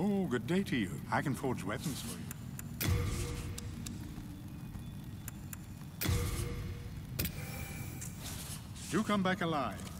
Oh, good day to you. I can forge weapons for you. Do come back alive.